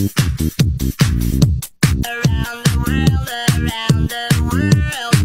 Around the world, around the world.